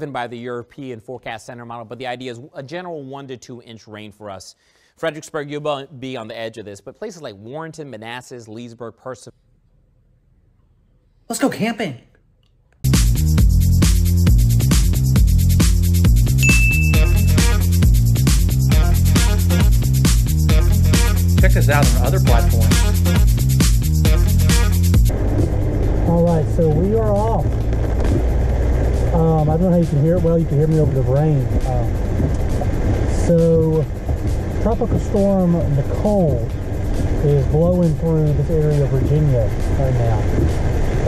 driven by the European Forecast Center model, but the idea is a general one to two inch rain for us. Fredericksburg, you'll be on the edge of this, but places like Warrenton, Manassas, Leesburg, Purcellville. Let's go camping. Check us out on other platforms. All right, so we are off. Um, I don't know how you can hear it well. You can hear me over the rain. Um, so, Tropical Storm Nicole is blowing through this area of Virginia right now.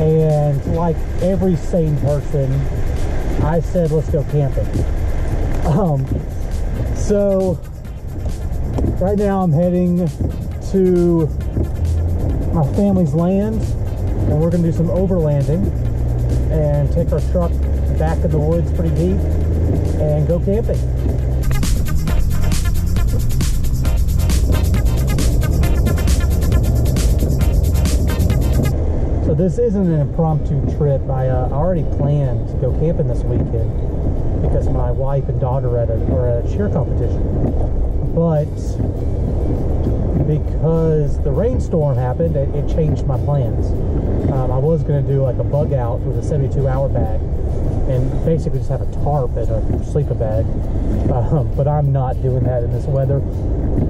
And like every sane person, I said, let's go camping. Um, so, right now I'm heading to my family's land and we're going to do some overlanding and take our truck back in the woods pretty deep and go camping. So this isn't an impromptu trip. I uh, already planned to go camping this weekend because my wife and daughter are at a, are at a cheer competition. But because the rainstorm happened, it, it changed my plans. Um, I was going to do like a bug out with a 72 hour bag and basically just have a tarp and a sleeping bag. Um, but I'm not doing that in this weather.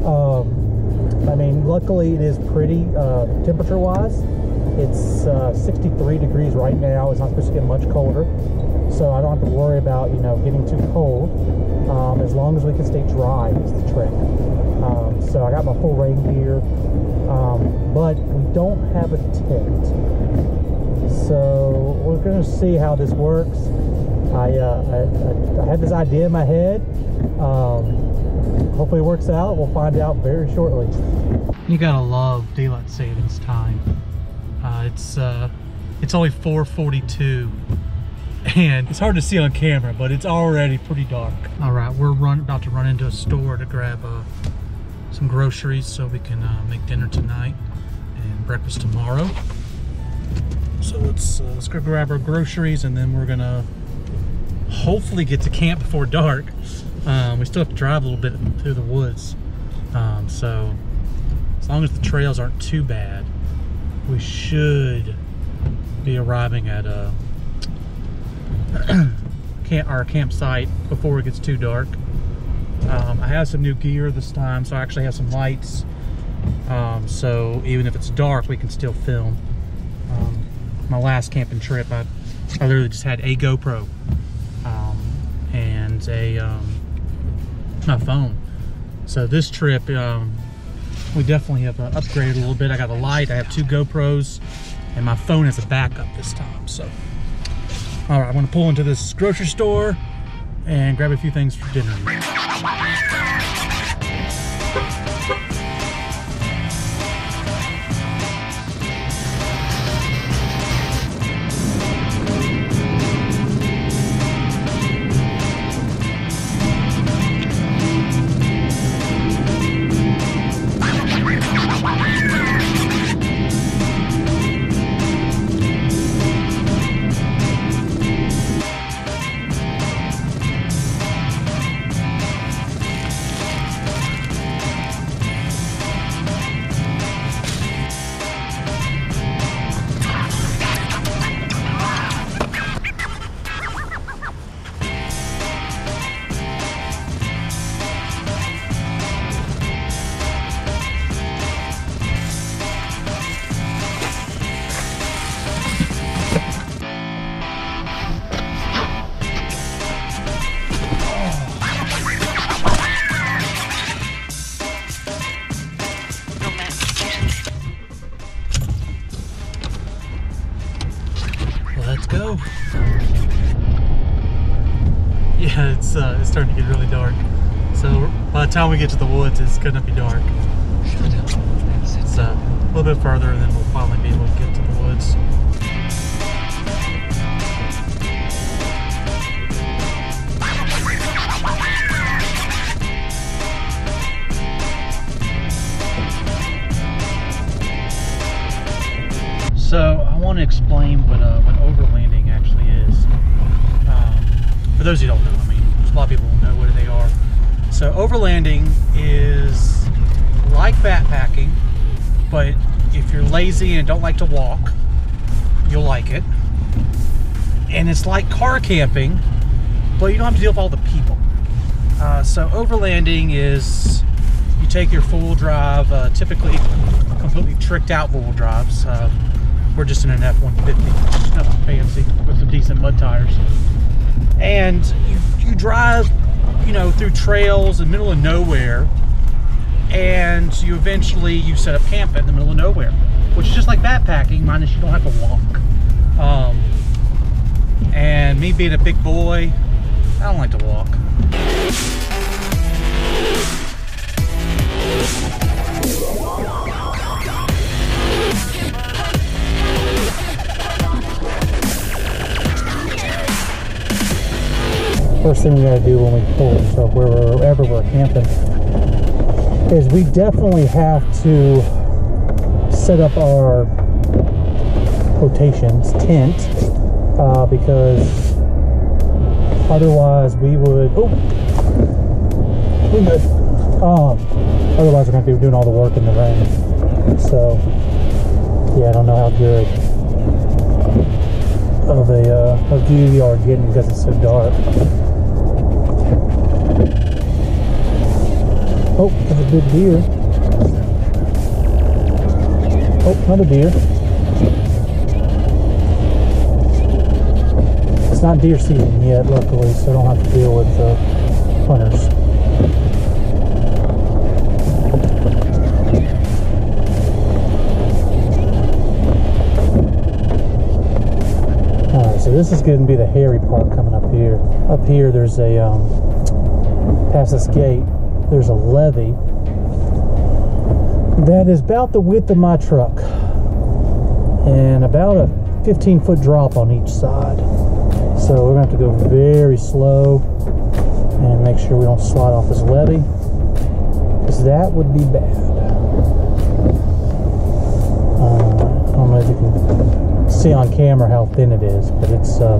Um, I mean, luckily it is pretty uh, temperature wise. It's uh, 63 degrees right now. It's not supposed to get much colder. So I don't have to worry about, you know, getting too cold. Um, as long as we can stay dry is the trick. Um, so I got my full rain gear. Um, but we don't have a tent. So we're going to see how this works. I, uh, I, I, had this idea in my head. Um, hopefully it works out. We'll find out very shortly. You gotta love daylight savings time. Uh, it's uh, it's only 4:42, and it's hard to see on camera, but it's already pretty dark. All right, we're run about to run into a store to grab uh, some groceries so we can uh, make dinner tonight and breakfast tomorrow. So let's uh, let's go grab our groceries, and then we're gonna hopefully get to camp before dark. Um, we still have to drive a little bit through the woods. Um, so as long as the trails aren't too bad, we should be arriving at a camp, our campsite before it gets too dark. Um, I have some new gear this time, so I actually have some lights. Um, so even if it's dark, we can still film. Um, my last camping trip, I, I literally just had a GoPro and a um, my phone. So this trip, um, we definitely have uh, upgraded a little bit. I got a light, I have two GoPros, and my phone is a backup this time. So, all right, I'm gonna pull into this grocery store and grab a few things for dinner. It's uh, it's starting to get really dark. So by the time we get to the woods, it's gonna be dark. It's uh, a little bit further, and then we'll finally be able to get to the woods. So I want to explain what uh, what overlanding actually is. Um, for those who don't know, a lot of people don't know what they are. So overlanding is like backpacking, but if you're lazy and don't like to walk, you'll like it. And it's like car camping, but you don't have to deal with all the people. Uh, so overlanding is you take your full drive, uh, typically completely tricked out full drives. Uh, we're just in an F-150, nothing fancy, with some decent mud tires. And you, you drive, you know, through trails in the middle of nowhere, and you eventually you set up camp in the middle of nowhere, which is just like backpacking, minus you don't have to walk. Um, and me being a big boy, I don't like to walk. First thing we gotta do when we pull this up, wherever we're camping, is we definitely have to set up our quotations tent uh, because otherwise we would oh we're good. Um otherwise we're gonna be doing all the work in the rain. So yeah I don't know how good of a uh, a view you are getting because it's so dark oh there's a big deer oh another deer It's not deer season yet, luckily, so I don't have to deal with uh, hunters. Alright, so this is going to be the hairy part coming up here. Up here, there's a, um, past this gate, there's a levee that is about the width of my truck and about a 15 foot drop on each side. So we're to have to go very slow and make sure we don't slide off this levee because that would be bad. Uh, I don't know if you can see on camera how thin it is, but it's uh,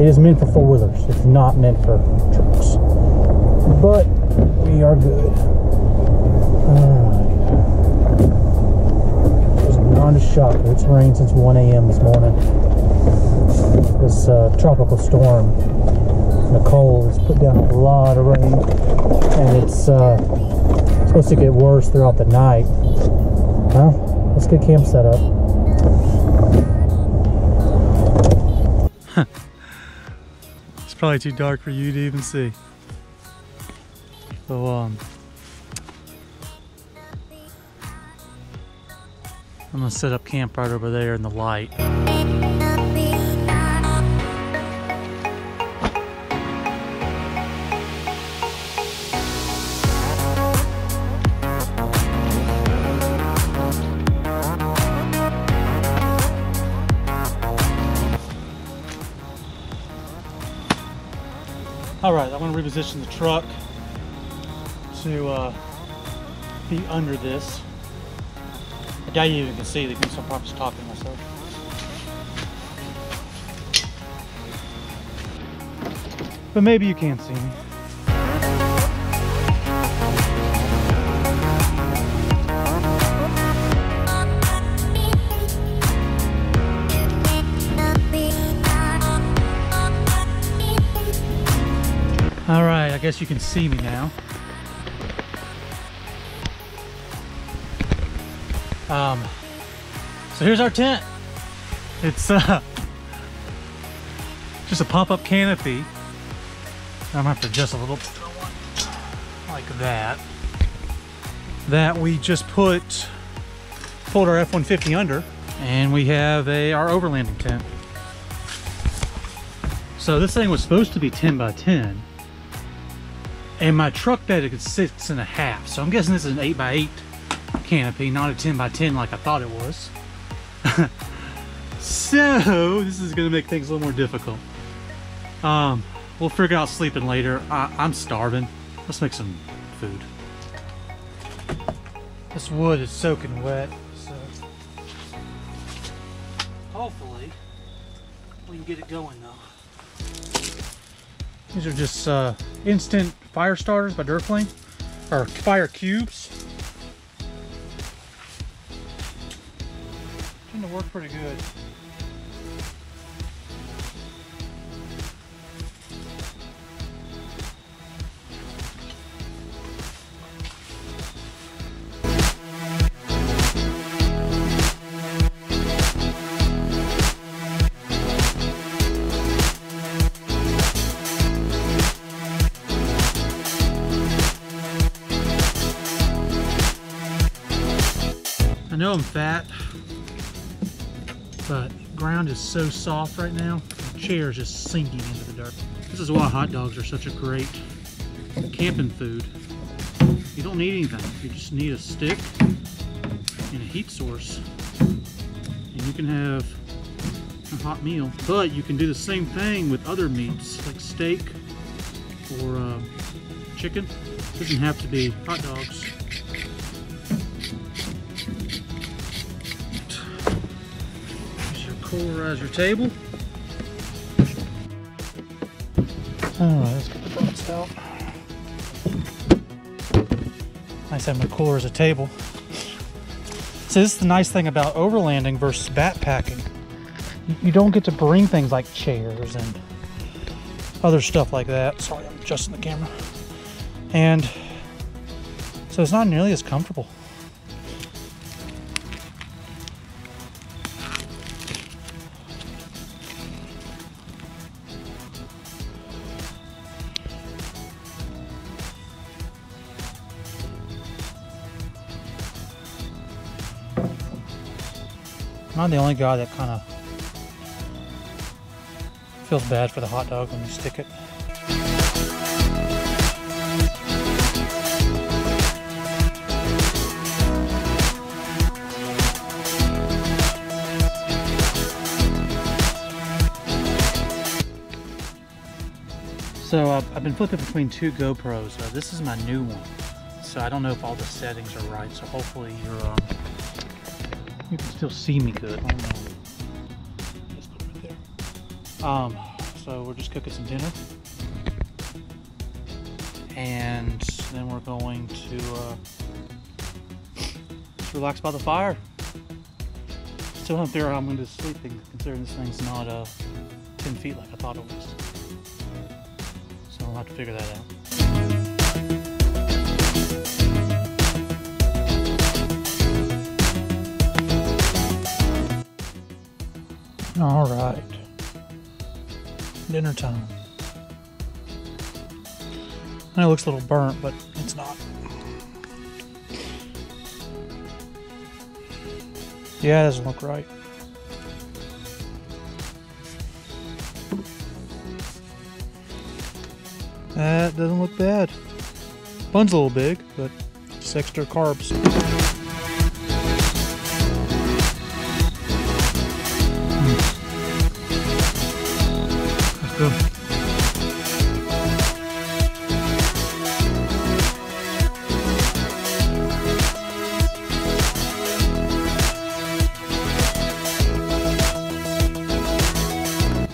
it is meant for four wheelers. It's not meant for trucks. But we are good. Just not a shocker. It's rained since 1 a.m. this morning this uh, tropical storm, Nicole, has put down a lot of rain, and it's uh, supposed to get worse throughout the night. Well, let's get camp set up. it's probably too dark for you to even see. So, um, I'm gonna set up camp right over there in the light. All right, I'm gonna reposition the truck to uh, be under this. I doubt you even can see the so I'm probably talking myself. But maybe you can see me. All right, I guess you can see me now. Um, so here's our tent. It's uh, just a pop-up canopy. I'm gonna have to adjust a little like that. That we just put, pulled our F-150 under, and we have a our overlanding tent. So this thing was supposed to be 10 by 10, and my truck bed is six and a half. So I'm guessing this is an eight by eight canopy, not a 10 by 10 like I thought it was. so this is gonna make things a little more difficult. Um, we'll figure out sleeping later. I, I'm starving. Let's make some food. This wood is soaking wet, so hopefully we can get it going though. These are just uh, instant fire starters by Duraflame, or fire cubes. Seem to work pretty good. I know I'm fat, but ground is so soft right now. The chair is just sinking into the dirt. This is why hot dogs are such a great camping food. You don't need anything. You just need a stick and a heat source. And you can have a hot meal. But you can do the same thing with other meats like steak or uh, chicken. doesn't have to be hot dogs. Here's your table. Alright, let's get the brats out. Nice having a cooler as a table. So this is the nice thing about overlanding versus backpacking. You don't get to bring things like chairs and other stuff like that. Sorry, I'm adjusting the camera. And so it's not nearly as comfortable. Am the only guy that kind of feels bad for the hot dog when you stick it? So uh, I've been flipping between two GoPros. Uh, this is my new one, so I don't know if all the settings are right. So hopefully you're um, you can still see me good. Hold on. Just go right there. Um, so we're just cooking some dinner, and then we're going to uh, just relax by the fire. Still not there. how I'm going to sleep, considering this thing's not uh 10 feet like I thought it was. So I'll have to figure that out. All right. Dinner time. Know it looks a little burnt, but it's not. Yeah, it doesn't look right. That doesn't look bad. Bun's a little big, but it's extra carbs. It's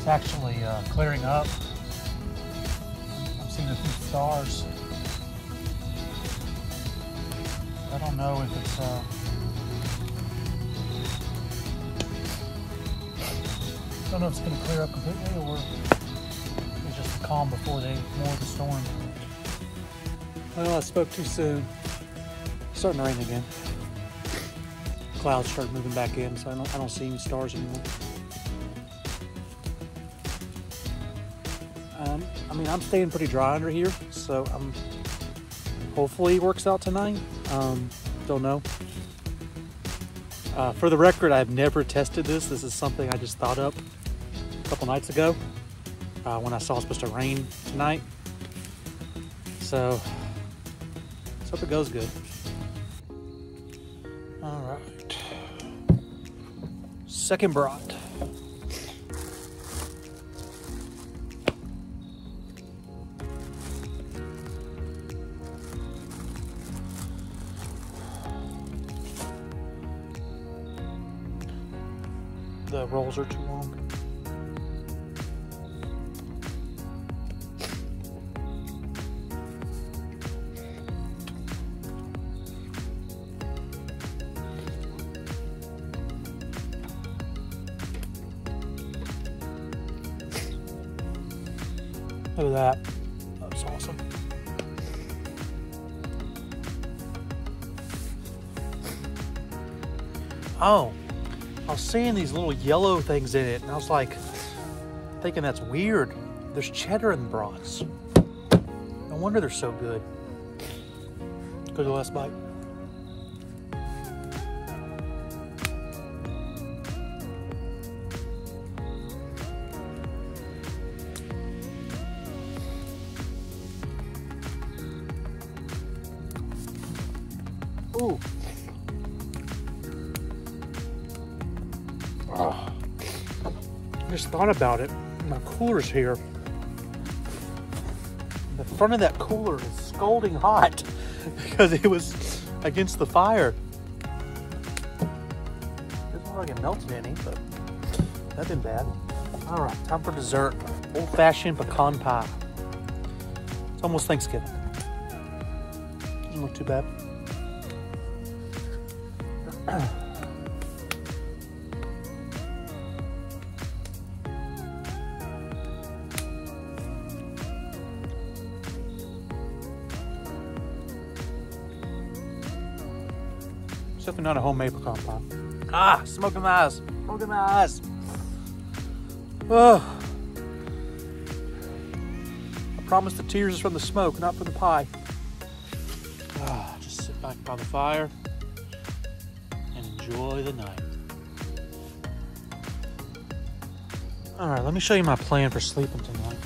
actually uh, clearing up. I'm seeing a few stars. I don't know if it's uh, I don't know if it's going to clear up completely or calm before they more the storm. Well, I spoke too soon. It's starting to rain again. Clouds start moving back in, so I don't, I don't see any stars anymore. Um, I mean, I'm staying pretty dry under here, so I'm hopefully it works out tonight. Um, don't know. Uh, for the record, I've never tested this. This is something I just thought up a couple nights ago uh, when I saw it was supposed to rain tonight. So, let's hope it goes good. All right. Second brat. The rolls are too long. Seeing these little yellow things in it, and I was like, thinking that's weird. There's cheddar in the brats. No wonder they're so good. Go to the last bite. Thought about it. My cooler's here. The front of that cooler is scalding hot because it was against the fire. Doesn't look like it melted any, but that nothing bad. All right, time for dessert. Old-fashioned pecan pie. It's almost Thanksgiving. Doesn't look too bad. It's definitely not a homemade pecan pie. Ah, smoking my eyes. Smoking my eyes. Oh. I promise the tears is from the smoke, not from the pie. Ah, just sit back by the fire and enjoy the night. All right, let me show you my plan for sleeping tonight.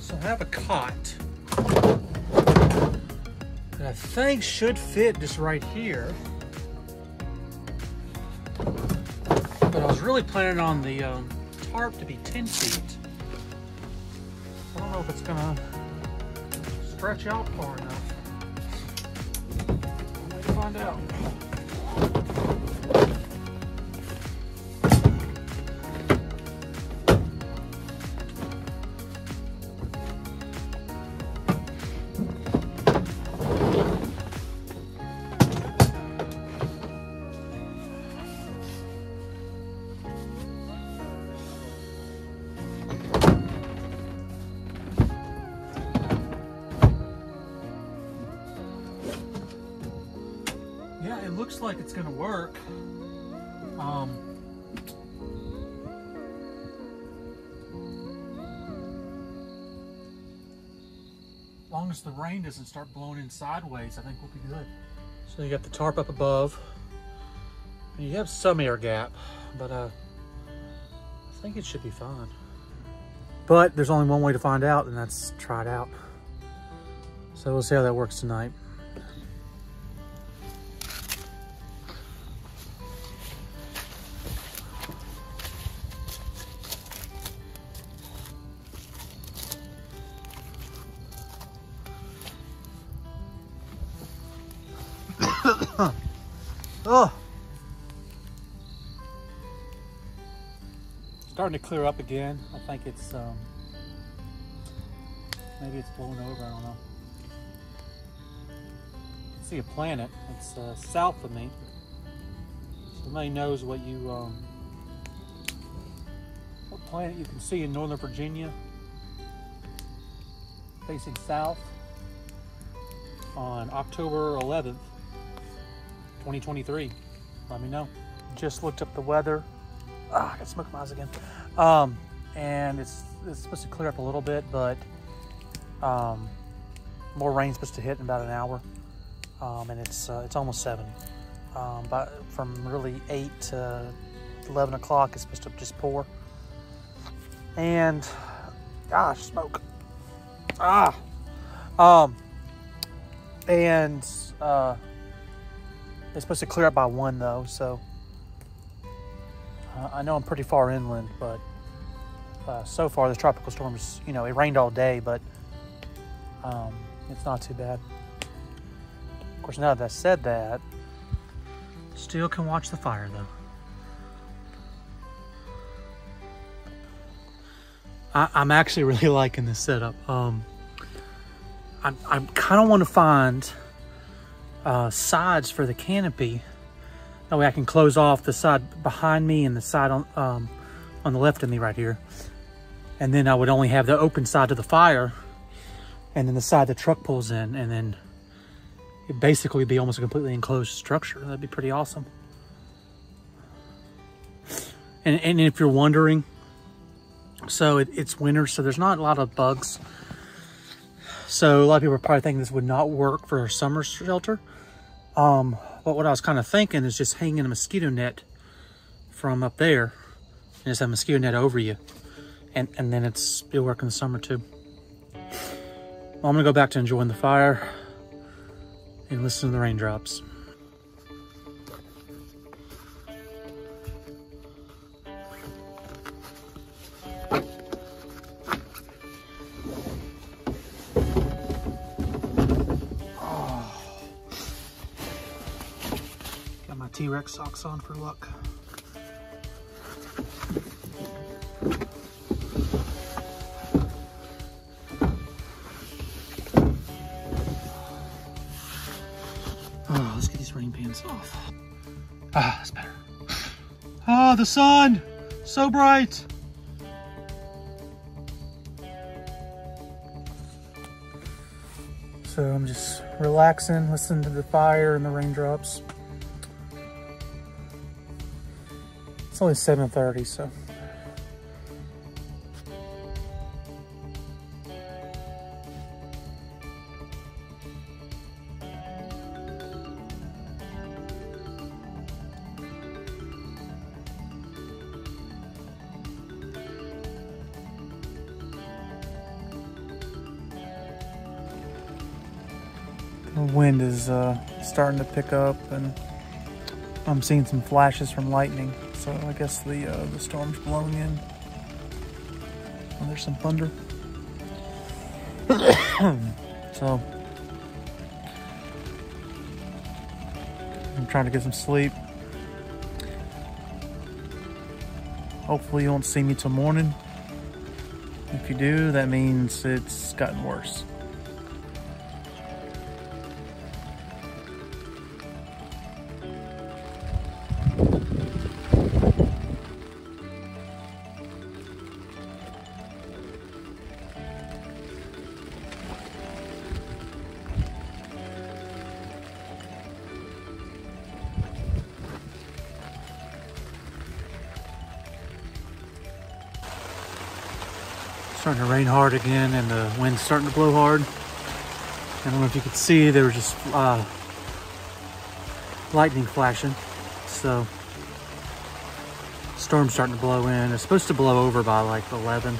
So I have a cot think should fit just right here. But I was really planning on the um, tarp to be 10 feet. I don't know if it's gonna stretch out far enough. To find out. It's gonna work. Um, as long as the rain doesn't start blowing in sideways, I think we'll be good. So you got the tarp up above. You have some air gap, but uh, I think it should be fine. But there's only one way to find out, and that's try it out. So we'll see how that works tonight. Clear up again. I think it's um, maybe it's blowing over. I don't know. I see a planet. It's uh, south of me. Somebody knows what you um, what planet you can see in Northern Virginia, facing south on October 11th. 2023. Let me know. Just looked up the weather. Ah, I got smoke eyes again. Um, and it's it's supposed to clear up a little bit, but um, more rain's supposed to hit in about an hour. Um, and it's uh, it's almost seven. Um, but from really eight to eleven o'clock, it's supposed to just pour. And gosh, smoke. Ah. Um. And uh it's supposed to clear up by one though, so uh, I know I'm pretty far inland, but uh, so far this tropical storm is, you know, it rained all day, but um, it's not too bad. Of course, now that I said that, still can watch the fire though. I, I'm actually really liking this setup. Um, I'm, I'm kind of want to find uh, sides for the canopy. That way I can close off the side behind me and the side on um, on the left of me right here. And then I would only have the open side to the fire and then the side the truck pulls in and then it'd basically be almost a completely enclosed structure. That'd be pretty awesome. And, and if you're wondering, so it, it's winter, so there's not a lot of bugs. So a lot of people are probably thinking this would not work for a summer shelter. Um, but what I was kind of thinking is just hanging a mosquito net from up there and just have a mosquito net over you. And, and then it's, it'll work in the summer too. Well, I'm gonna go back to enjoying the fire and listen to the raindrops. Got socks on for luck. Oh, let's get these rain pants off. Ah, that's better. Ah, the sun! So bright! So I'm just relaxing, listening to the fire and the raindrops. Only 7.30, so. The wind is uh, starting to pick up and I'm seeing some flashes from lightning. So I guess the uh, the storm's blowing in. Oh, there's some thunder. so I'm trying to get some sleep. Hopefully you won't see me till morning. If you do, that means it's gotten worse. Starting to rain hard again and the wind's starting to blow hard. I don't know if you could see, there was just uh, lightning flashing. So, storm's starting to blow in. It's supposed to blow over by like 11.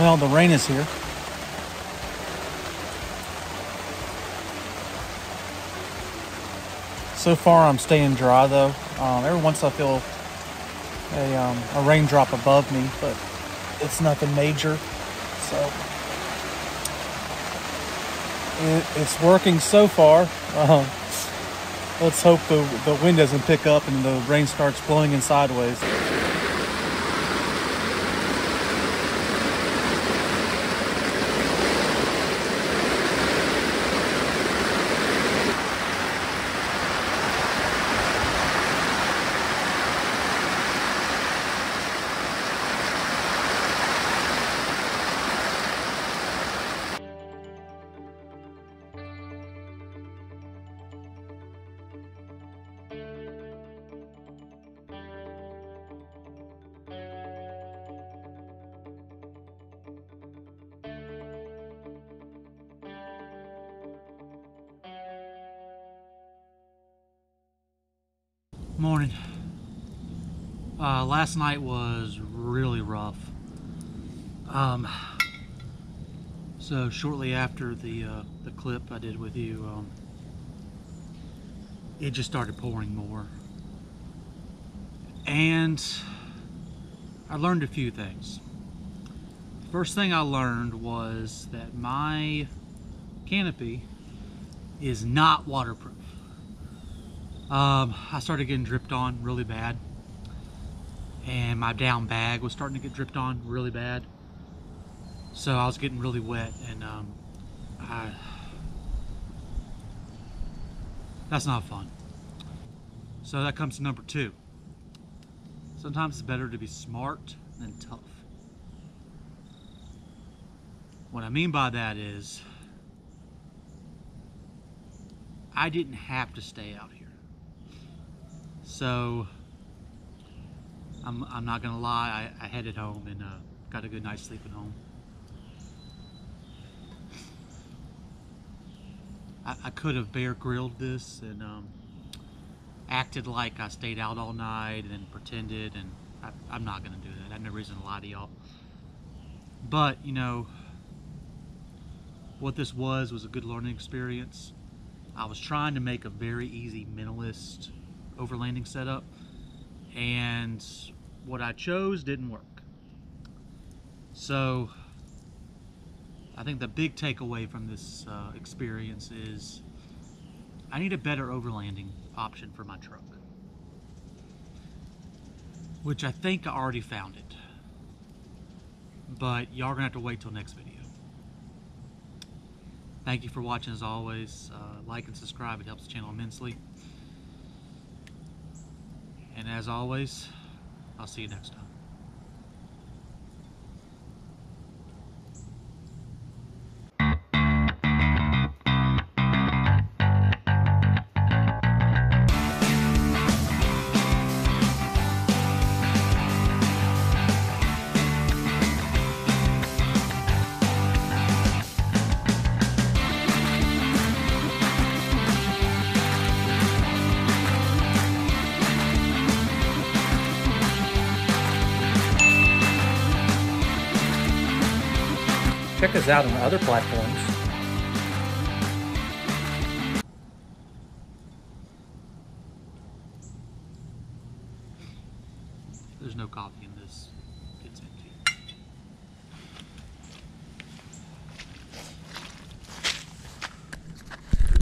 Well, the rain is here. So far, I'm staying dry though. Um, every once I feel a, um, a raindrop above me, but it's nothing major. So it, it's working so far. Um, let's hope the, the wind doesn't pick up and the rain starts blowing in sideways. Morning. Uh, last night was really rough. Um, so shortly after the uh, the clip I did with you, um, it just started pouring more, and I learned a few things. First thing I learned was that my canopy is not waterproof. Um, I started getting dripped on really bad and my down bag was starting to get dripped on really bad. So I was getting really wet and um, I, that's not fun. So that comes to number two. Sometimes it's better to be smart than tough. What I mean by that is, I didn't have to stay out here. So, I'm, I'm not gonna lie, I, I headed home and uh, got a good night's sleep at home. I, I could have bear grilled this and um, acted like I stayed out all night and pretended, and I, I'm not gonna do that. I have no reason to lie to y'all. But, you know, what this was was a good learning experience. I was trying to make a very easy minimalist overlanding setup and what I chose didn't work. So I think the big takeaway from this uh, experience is I need a better overlanding option for my truck. Which I think I already found it. But y'all gonna have to wait till next video. Thank you for watching as always. Uh, like and subscribe, it helps the channel immensely. And as always, I'll see you next time. Us out on other platforms.